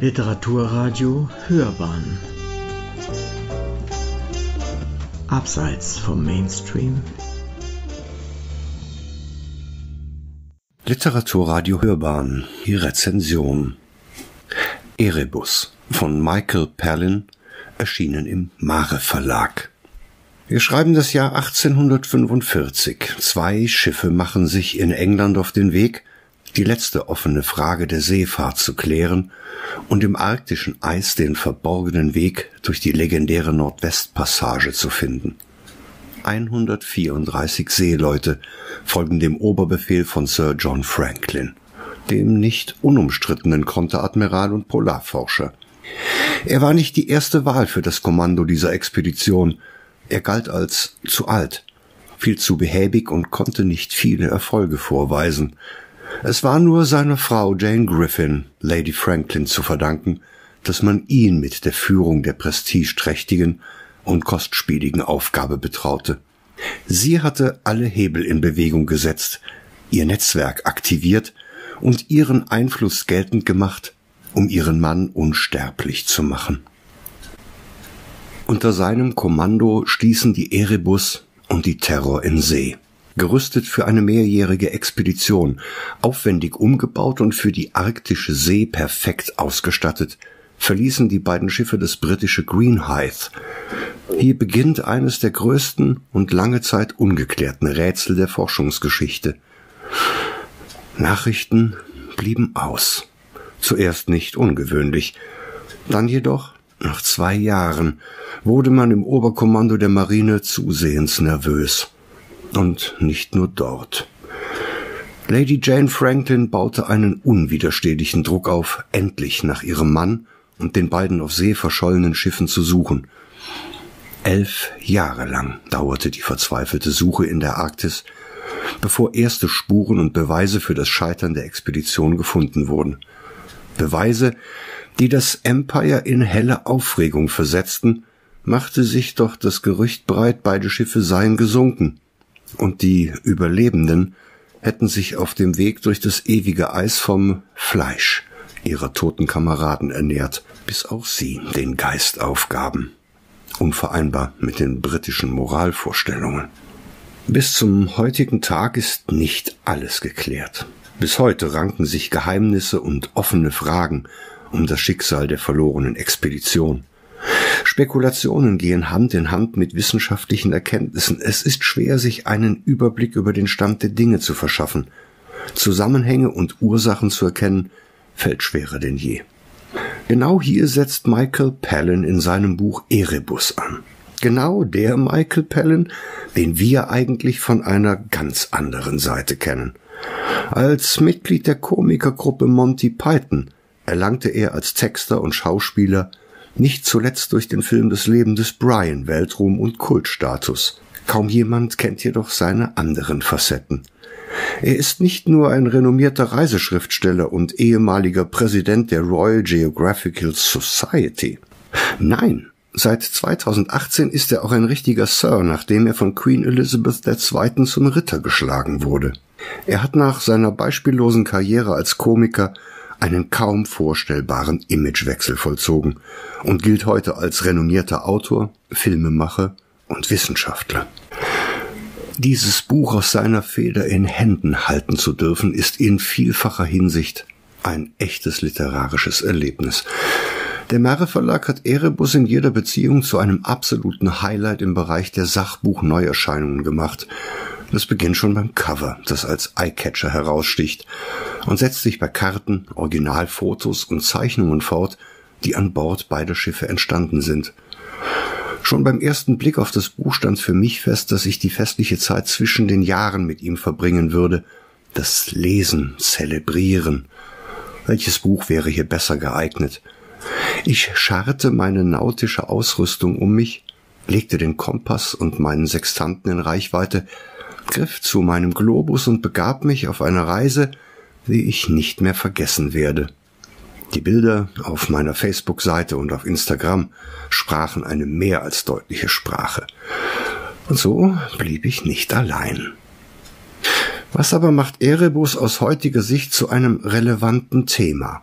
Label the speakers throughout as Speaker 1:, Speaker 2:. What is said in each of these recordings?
Speaker 1: Literaturradio Hörbahn. Abseits vom Mainstream.
Speaker 2: Literaturradio Hörbahn, die Rezension. Erebus von Michael Palin, erschienen im Mare Verlag. Wir schreiben das Jahr 1845. Zwei Schiffe machen sich in England auf den Weg, die letzte offene Frage der Seefahrt zu klären und im arktischen Eis den verborgenen Weg durch die legendäre Nordwestpassage zu finden. 134 Seeleute folgen dem Oberbefehl von Sir John Franklin, dem nicht unumstrittenen Konteradmiral und Polarforscher. Er war nicht die erste Wahl für das Kommando dieser Expedition. Er galt als zu alt, viel zu behäbig und konnte nicht viele Erfolge vorweisen. Es war nur seiner Frau Jane Griffin, Lady Franklin, zu verdanken, dass man ihn mit der Führung der prestigeträchtigen und kostspieligen Aufgabe betraute. Sie hatte alle Hebel in Bewegung gesetzt, ihr Netzwerk aktiviert und ihren Einfluss geltend gemacht, um ihren Mann unsterblich zu machen. Unter seinem Kommando stießen die Erebus und die Terror in See gerüstet für eine mehrjährige Expedition, aufwendig umgebaut und für die arktische See perfekt ausgestattet, verließen die beiden Schiffe das britische Greenhithe. Hier beginnt eines der größten und lange Zeit ungeklärten Rätsel der Forschungsgeschichte. Nachrichten blieben aus. Zuerst nicht ungewöhnlich, dann jedoch, nach zwei Jahren, wurde man im Oberkommando der Marine zusehends nervös. Und nicht nur dort. Lady Jane Franklin baute einen unwiderstehlichen Druck auf, endlich nach ihrem Mann und den beiden auf See verschollenen Schiffen zu suchen. Elf Jahre lang dauerte die verzweifelte Suche in der Arktis, bevor erste Spuren und Beweise für das Scheitern der Expedition gefunden wurden. Beweise, die das Empire in helle Aufregung versetzten, machte sich doch das Gerücht breit, beide Schiffe seien gesunken und die Überlebenden hätten sich auf dem Weg durch das ewige Eis vom Fleisch ihrer toten Kameraden ernährt, bis auch sie den Geist aufgaben. Unvereinbar mit den britischen Moralvorstellungen. Bis zum heutigen Tag ist nicht alles geklärt. Bis heute ranken sich Geheimnisse und offene Fragen um das Schicksal der verlorenen Expedition. Spekulationen gehen Hand in Hand mit wissenschaftlichen Erkenntnissen. Es ist schwer, sich einen Überblick über den Stand der Dinge zu verschaffen. Zusammenhänge und Ursachen zu erkennen, fällt schwerer denn je. Genau hier setzt Michael Palin in seinem Buch Erebus an. Genau der Michael Palin, den wir eigentlich von einer ganz anderen Seite kennen. Als Mitglied der Komikergruppe Monty Python erlangte er als Texter und Schauspieler nicht zuletzt durch den Film Das Leben des Brian Weltruhm und Kultstatus. Kaum jemand kennt jedoch seine anderen Facetten. Er ist nicht nur ein renommierter Reiseschriftsteller und ehemaliger Präsident der Royal Geographical Society. Nein, seit 2018 ist er auch ein richtiger Sir, nachdem er von Queen Elizabeth II. zum Ritter geschlagen wurde. Er hat nach seiner beispiellosen Karriere als Komiker einen kaum vorstellbaren Imagewechsel vollzogen und gilt heute als renommierter Autor, Filmemacher und Wissenschaftler. Dieses Buch aus seiner Feder in Händen halten zu dürfen, ist in vielfacher Hinsicht ein echtes literarisches Erlebnis. Der Mare Verlag hat Erebus in jeder Beziehung zu einem absoluten Highlight im Bereich der Sachbuch-Neuerscheinungen gemacht das beginnt schon beim Cover, das als Eyecatcher heraussticht und setzt sich bei Karten, Originalfotos und Zeichnungen fort, die an Bord beider Schiffe entstanden sind. Schon beim ersten Blick auf das Buch stand für mich fest, dass ich die festliche Zeit zwischen den Jahren mit ihm verbringen würde, das Lesen, Zelebrieren. Welches Buch wäre hier besser geeignet? Ich scharrte meine nautische Ausrüstung um mich, legte den Kompass und meinen Sextanten in Reichweite, griff zu meinem Globus und begab mich auf eine Reise, die ich nicht mehr vergessen werde. Die Bilder auf meiner Facebook-Seite und auf Instagram sprachen eine mehr als deutliche Sprache. Und so blieb ich nicht allein. Was aber macht Erebus aus heutiger Sicht zu einem relevanten Thema?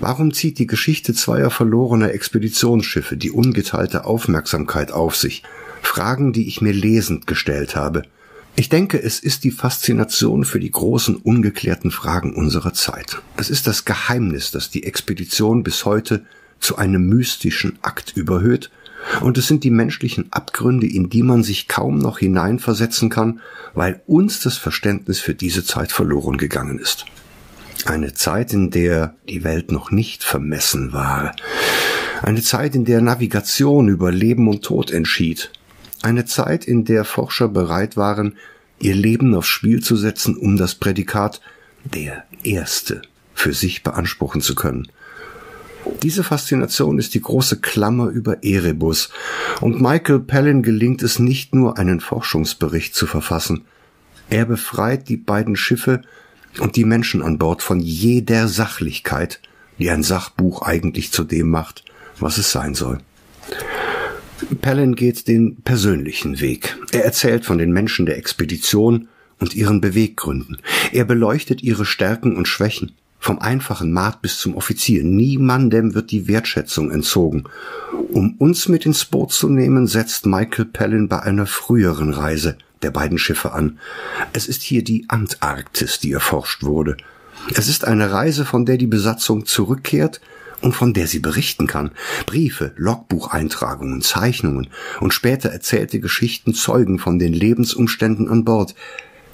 Speaker 2: Warum zieht die Geschichte zweier verlorener Expeditionsschiffe die ungeteilte Aufmerksamkeit auf sich? Fragen, die ich mir lesend gestellt habe. Ich denke, es ist die Faszination für die großen ungeklärten Fragen unserer Zeit. Es ist das Geheimnis, das die Expedition bis heute zu einem mystischen Akt überhöht, und es sind die menschlichen Abgründe, in die man sich kaum noch hineinversetzen kann, weil uns das Verständnis für diese Zeit verloren gegangen ist. Eine Zeit, in der die Welt noch nicht vermessen war. Eine Zeit, in der Navigation über Leben und Tod entschied. Eine Zeit, in der Forscher bereit waren, ihr Leben aufs Spiel zu setzen, um das Prädikat der Erste für sich beanspruchen zu können. Diese Faszination ist die große Klammer über Erebus, und Michael Palin gelingt es nicht nur, einen Forschungsbericht zu verfassen. Er befreit die beiden Schiffe und die Menschen an Bord von jeder Sachlichkeit, die ein Sachbuch eigentlich zu dem macht, was es sein soll. Palin geht den persönlichen Weg. Er erzählt von den Menschen der Expedition und ihren Beweggründen. Er beleuchtet ihre Stärken und Schwächen. Vom einfachen Maat bis zum Offizier. Niemandem wird die Wertschätzung entzogen. Um uns mit ins Boot zu nehmen, setzt Michael Palin bei einer früheren Reise der beiden Schiffe an. Es ist hier die Antarktis, die erforscht wurde. Es ist eine Reise, von der die Besatzung zurückkehrt und von der sie berichten kann. Briefe, Logbucheintragungen, Zeichnungen und später erzählte Geschichten zeugen von den Lebensumständen an Bord.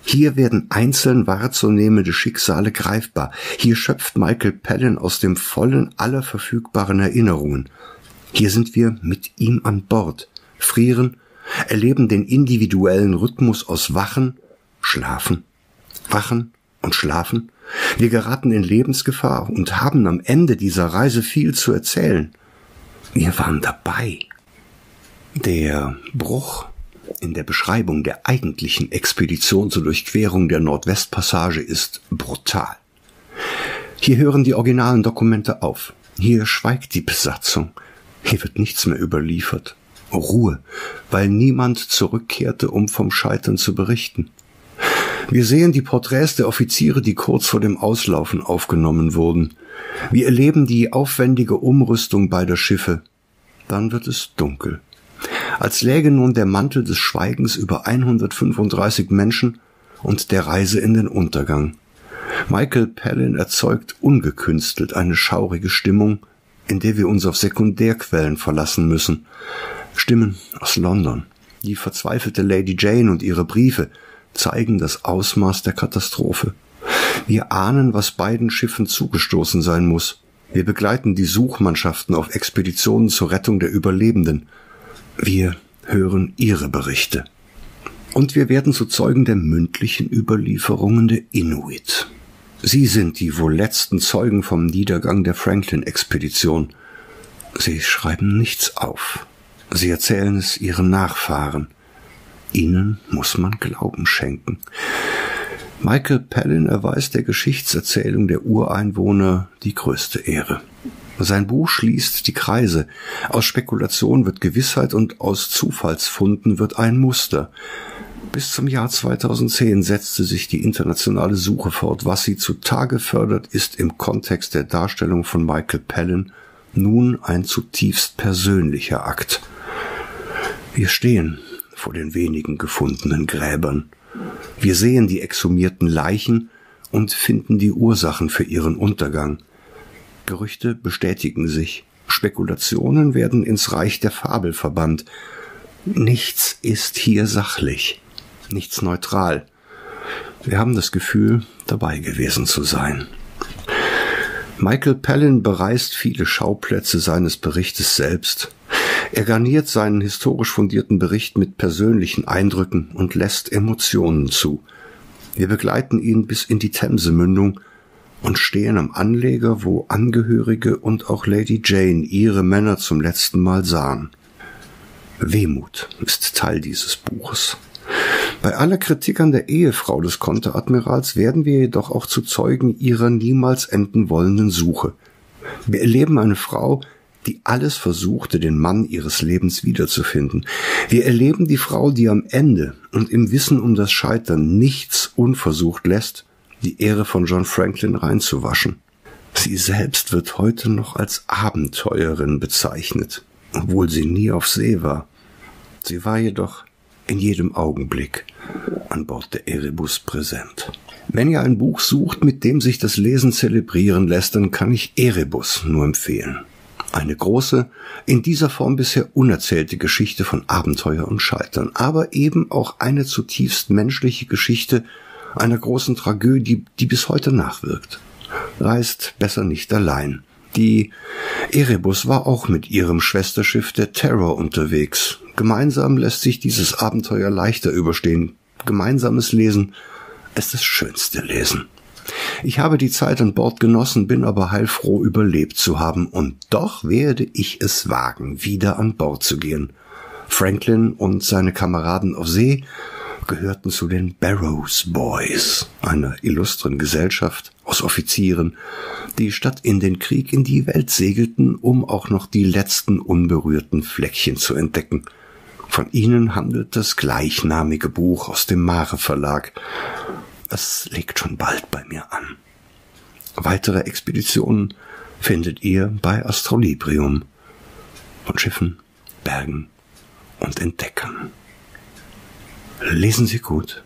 Speaker 2: Hier werden einzeln wahrzunehmende Schicksale greifbar. Hier schöpft Michael Palin aus dem Vollen aller verfügbaren Erinnerungen. Hier sind wir mit ihm an Bord, frieren, erleben den individuellen Rhythmus aus Wachen, Schlafen, Wachen und Schlafen. Wir geraten in Lebensgefahr und haben am Ende dieser Reise viel zu erzählen. Wir waren dabei. Der Bruch in der Beschreibung der eigentlichen Expedition zur Durchquerung der Nordwestpassage ist brutal. Hier hören die originalen Dokumente auf. Hier schweigt die Besatzung. Hier wird nichts mehr überliefert. Ruhe, weil niemand zurückkehrte, um vom Scheitern zu berichten. Wir sehen die Porträts der Offiziere, die kurz vor dem Auslaufen aufgenommen wurden. Wir erleben die aufwendige Umrüstung beider Schiffe. Dann wird es dunkel als läge nun der Mantel des Schweigens über 135 Menschen und der Reise in den Untergang. Michael Palin erzeugt ungekünstelt eine schaurige Stimmung, in der wir uns auf Sekundärquellen verlassen müssen. Stimmen aus London. Die verzweifelte Lady Jane und ihre Briefe zeigen das Ausmaß der Katastrophe. Wir ahnen, was beiden Schiffen zugestoßen sein muss. Wir begleiten die Suchmannschaften auf Expeditionen zur Rettung der Überlebenden. Wir hören ihre Berichte. Und wir werden zu Zeugen der mündlichen Überlieferungen der Inuit. Sie sind die wohl letzten Zeugen vom Niedergang der Franklin-Expedition. Sie schreiben nichts auf. Sie erzählen es ihren Nachfahren. Ihnen muss man Glauben schenken. Michael Palin erweist der Geschichtserzählung der Ureinwohner die größte Ehre. Sein Buch schließt die Kreise. Aus Spekulation wird Gewissheit und aus Zufallsfunden wird ein Muster. Bis zum Jahr 2010 setzte sich die internationale Suche fort. Was sie zutage fördert, ist im Kontext der Darstellung von Michael Palin nun ein zutiefst persönlicher Akt. Wir stehen vor den wenigen gefundenen Gräbern. Wir sehen die exhumierten Leichen und finden die Ursachen für ihren Untergang. Gerüchte bestätigen sich. Spekulationen werden ins Reich der Fabel verbannt. Nichts ist hier sachlich, nichts neutral. Wir haben das Gefühl, dabei gewesen zu sein. Michael Palin bereist viele Schauplätze seines Berichtes selbst. Er garniert seinen historisch fundierten Bericht mit persönlichen Eindrücken und lässt Emotionen zu. Wir begleiten ihn bis in die Themsemündung und stehen am Anleger, wo Angehörige und auch Lady Jane ihre Männer zum letzten Mal sahen. Wehmut ist Teil dieses Buches. Bei aller Kritik an der Ehefrau des Konteradmirals werden wir jedoch auch zu Zeugen ihrer niemals enden wollenden Suche. Wir erleben eine Frau, die alles versuchte, den Mann ihres Lebens wiederzufinden. Wir erleben die Frau, die am Ende und im Wissen um das Scheitern nichts unversucht lässt die Ehre von John Franklin reinzuwaschen. Sie selbst wird heute noch als Abenteuerin bezeichnet, obwohl sie nie auf See war. Sie war jedoch in jedem Augenblick an Bord der Erebus präsent. Wenn ihr ein Buch sucht, mit dem sich das Lesen zelebrieren lässt, dann kann ich Erebus nur empfehlen. Eine große, in dieser Form bisher unerzählte Geschichte von Abenteuer und Scheitern, aber eben auch eine zutiefst menschliche Geschichte einer großen Tragödie, die bis heute nachwirkt. Reist besser nicht allein. Die Erebus war auch mit ihrem Schwesterschiff der Terror unterwegs. Gemeinsam lässt sich dieses Abenteuer leichter überstehen. Gemeinsames Lesen ist das schönste Lesen. Ich habe die Zeit an Bord genossen, bin aber heilfroh überlebt zu haben, und doch werde ich es wagen, wieder an Bord zu gehen. Franklin und seine Kameraden auf See gehörten zu den Barrows Boys, einer illustren Gesellschaft aus Offizieren, die statt in den Krieg in die Welt segelten, um auch noch die letzten unberührten Fleckchen zu entdecken. Von ihnen handelt das gleichnamige Buch aus dem Mare Verlag. Es legt schon bald bei mir an. Weitere Expeditionen findet ihr bei Astrolibrium von Schiffen, Bergen und Entdeckern. Lesen Sie gut.